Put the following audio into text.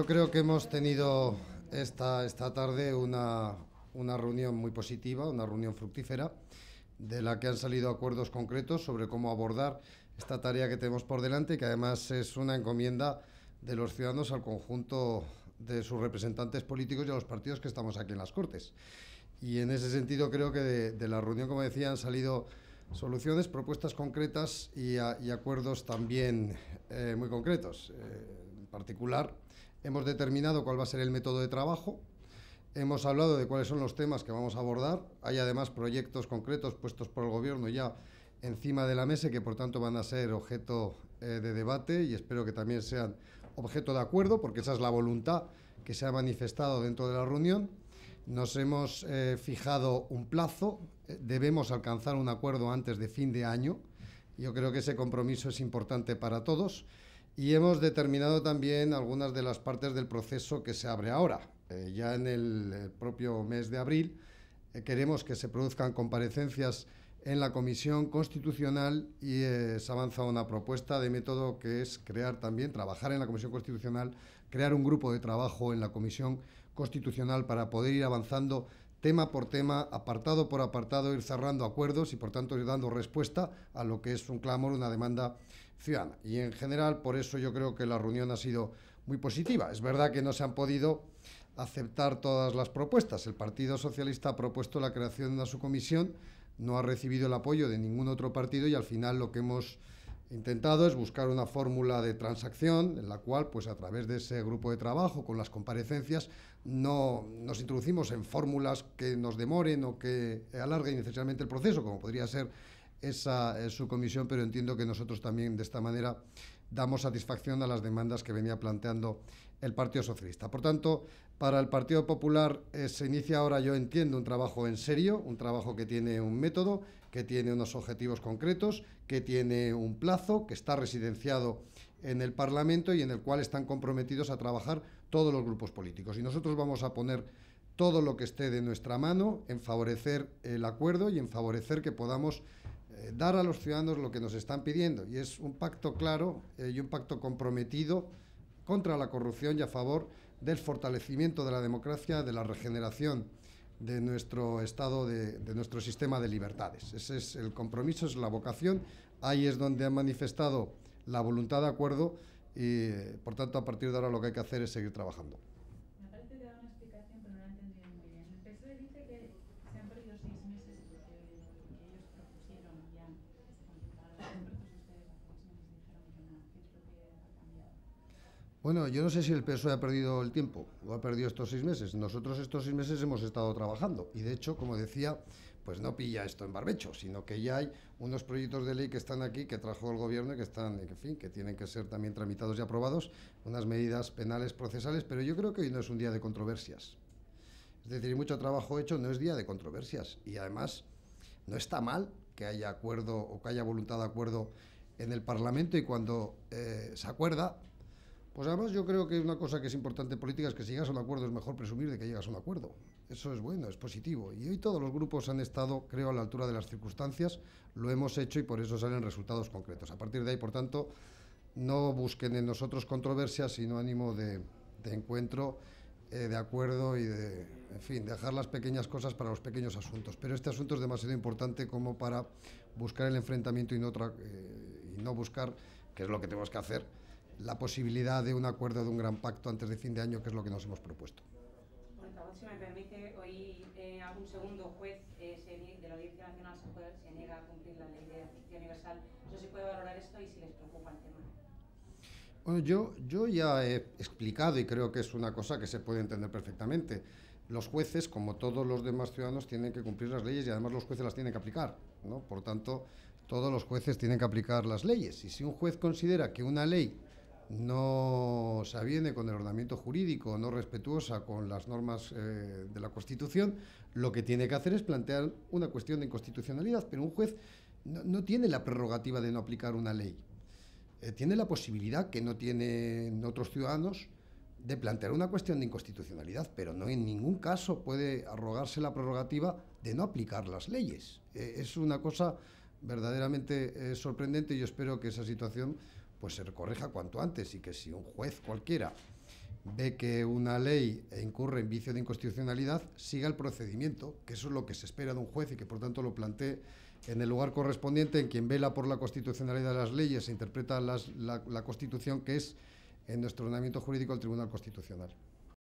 Yo creo que hemos tenido esta, esta tarde una, una reunión muy positiva, una reunión fructífera, de la que han salido acuerdos concretos sobre cómo abordar esta tarea que tenemos por delante que además es una encomienda de los ciudadanos al conjunto de sus representantes políticos y a los partidos que estamos aquí en las Cortes. Y en ese sentido creo que de, la reunión, como decía, han salido soluciones, propuestas concretas y, acuerdos también eh, muy concretos. Eh, en particular, hemos determinado cuál va a ser el método de trabajo, hemos hablado de cuáles son los temas que vamos a abordar, hay además proyectos concretos puestos por el Gobierno ya encima de la mesa que por tanto van a ser objeto eh, de debate y espero que también sean objeto de acuerdo, porque esa es la voluntad que se ha manifestado dentro de la reunión. Nos hemos eh, fijado un plazo, eh, debemos alcanzar un acuerdo antes de fin de año. Yo creo que ese compromiso es importante para todos. Y hemos determinado también algunas de las partes del proceso que se abre ahora. Eh, ya en el, propio mes de abril queremos que se produzcan comparecencias en la Comisión Constitucional y se ha avanzado una propuesta de método que es crear también, trabajar en la Comisión Constitucional, crear un grupo de trabajo en la Comisión Constitucional para poder ir avanzando tema por tema, apartado por apartado, ir cerrando acuerdos y por tanto ir dando respuesta a lo que es un clamor, una demanda ciudadana. Y en general, por eso yo creo que la reunión ha sido muy positiva. Es verdad que no se han podido aceptar todas las propuestas. El Partido Socialista ha propuesto la creación de una subcomisión no ha recibido el apoyo de ningún otro partido y al final lo que hemos intentado es buscar una fórmula de transacción en la cual, pues a través de ese grupo de trabajo, con las comparecencias, no nos introducimos en fórmulas que nos demoren o que alarguen necesariamente el proceso, como podría ser esa eh, su comisión, pero entiendo que nosotros también de esta manera damos satisfacción a las demandas que venía planteando el Partido Socialista. Por tanto, para el Partido Popular eh, se inicia ahora, yo entiendo, un trabajo en serio, un trabajo que tiene un método, que tiene unos objetivos concretos, que tiene un plazo, que está residenciado en el Parlamento y en el cual están comprometidos a trabajar todos los grupos políticos. Y nosotros vamos a poner todo lo que esté de nuestra mano en favorecer el acuerdo y en favorecer que podamos eh, dar a los ciudadanos lo que nos están pidiendo. Y es un pacto claro eh, y un pacto comprometido contra la corrupción y a favor del fortalecimiento de la democracia, de la regeneración de nuestro Estado, de, nuestro sistema de libertades. Ese es el compromiso, es la vocación. Ahí es donde han manifestado la voluntad de acuerdo y, por tanto, a partir de ahora lo que hay que hacer es seguir trabajando. Bueno, yo no sé si el PSOE ha perdido el tiempo o ha perdido estos seis meses. Nosotros estos seis meses hemos estado trabajando y, de hecho, como decía, pues no pilla esto en barbecho, sino que ya hay unos proyectos de ley que están aquí, que trajo el Gobierno que están, en fin, que tienen que ser también tramitados y aprobados, unas medidas penales procesales, pero yo creo que hoy no es un día de controversias. Es decir, mucho trabajo hecho, no es día de controversias y además no está mal que haya acuerdo o que haya voluntad de acuerdo en el Parlamento y cuando eh, se acuerda pues además yo creo que una cosa que es importante en política es que si llegas a un acuerdo es mejor presumir de que llegas a un acuerdo. Eso es bueno, es positivo. Y hoy todos los grupos han estado, creo, a la altura de las circunstancias, lo hemos hecho y por eso salen resultados concretos. A partir de ahí, por tanto, no busquen en nosotros controversias, sino ánimo de, encuentro, eh, de acuerdo y de, en fin, dejar las pequeñas cosas para los pequeños asuntos. Pero este asunto es demasiado importante como para buscar el enfrentamiento y no, eh, y buscar, que es lo que tenemos que hacer, la posibilidad de un acuerdo, de un gran pacto antes de fin de año, que es lo que nos hemos propuesto. si me permite, hoy eh, algún segundo juez eh, de la Audiencia Nacional se, niega a cumplir la ley de justicia universal. No si puede valorar esto y si les preocupa el tema. Bueno, yo, yo ya he explicado y creo que es una cosa que se puede entender perfectamente. Los jueces, como todos los demás ciudadanos, tienen que cumplir las leyes y además los jueces las tienen que aplicar. ¿no? Por tanto, todos los jueces tienen que aplicar las leyes. Y si un juez considera que una ley no se aviene con el ordenamiento jurídico, no respetuosa con las normas eh, de la Constitución, lo que tiene que hacer es plantear una cuestión de inconstitucionalidad, pero un juez no, tiene la prerrogativa de no aplicar una ley. Eh, tiene la posibilidad, que no tienen otros ciudadanos, de plantear una cuestión de inconstitucionalidad, pero no en ningún caso puede arrogarse la prerrogativa de no aplicar las leyes. Eh, es una cosa verdaderamente sorprendente y yo espero que esa situación pues se corrija cuanto antes y que si un juez cualquiera ve que una ley incurre en vicio de inconstitucionalidad, siga el procedimiento, que eso es lo que se espera de un juez y que por tanto lo plantee en el lugar correspondiente, en quien vela por la constitucionalidad de las leyes e interpreta la, la Constitución, que es en nuestro ordenamiento jurídico el Tribunal Constitucional.